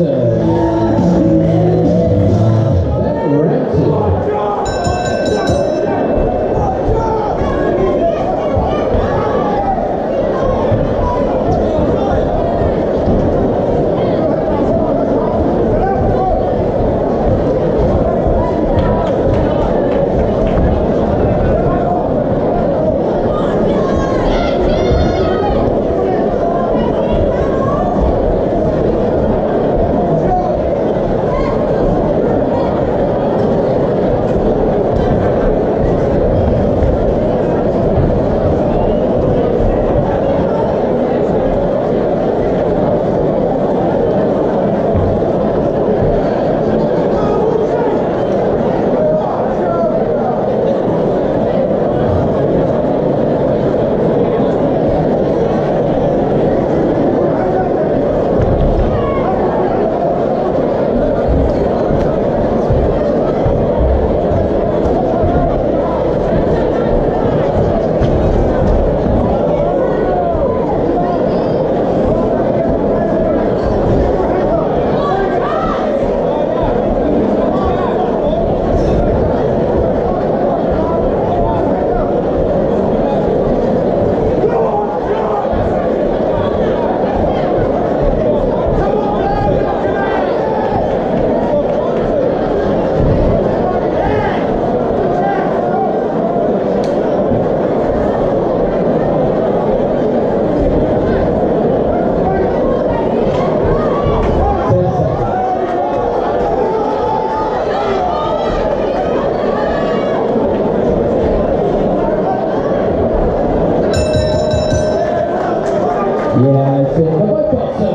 for Yeah, it's in the butt